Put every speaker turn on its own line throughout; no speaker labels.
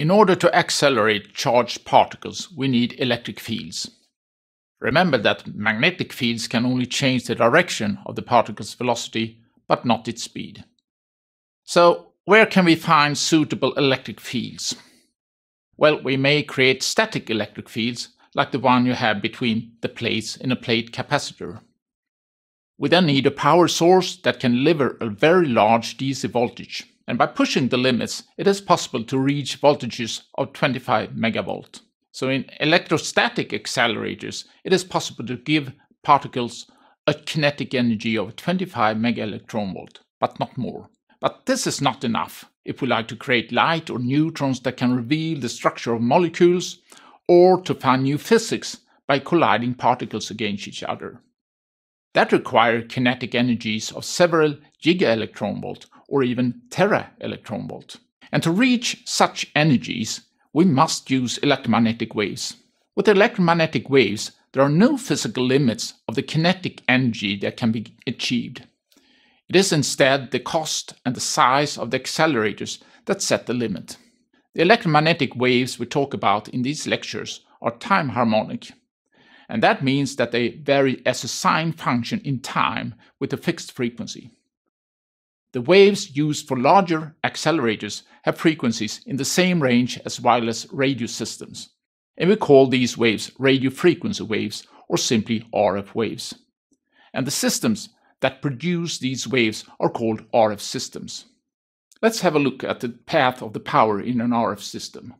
In order to accelerate charged particles, we need electric fields. Remember that magnetic fields can only change the direction of the particle's velocity, but not its speed. So, where can we find suitable electric fields? Well, we may create static electric fields, like the one you have between the plates in a plate capacitor. We then need a power source that can deliver a very large DC voltage and by pushing the limits, it is possible to reach voltages of 25 megavolt. So in electrostatic accelerators, it is possible to give particles a kinetic energy of 25 mega electron volt, but not more. But this is not enough if we like to create light or neutrons that can reveal the structure of molecules or to find new physics by colliding particles against each other. That require kinetic energies of several giga electron volt or even tera electron volt. And to reach such energies, we must use electromagnetic waves. With electromagnetic waves, there are no physical limits of the kinetic energy that can be achieved. It is instead the cost and the size of the accelerators that set the limit. The electromagnetic waves we talk about in these lectures are time harmonic, and that means that they vary as a sine function in time with a fixed frequency. The waves used for larger accelerators have frequencies in the same range as wireless radio systems, and we call these waves radio frequency waves or simply RF waves. And the systems that produce these waves are called RF systems. Let's have a look at the path of the power in an RF system.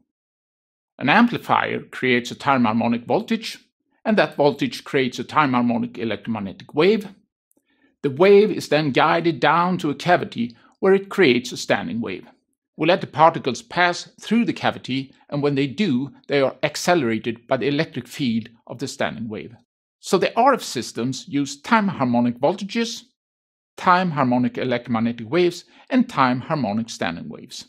An amplifier creates a time harmonic voltage, and that voltage creates a time harmonic electromagnetic wave, the wave is then guided down to a cavity where it creates a standing wave. We let the particles pass through the cavity, and when they do, they are accelerated by the electric field of the standing wave. So the RF systems use time harmonic voltages, time harmonic electromagnetic waves, and time harmonic standing waves.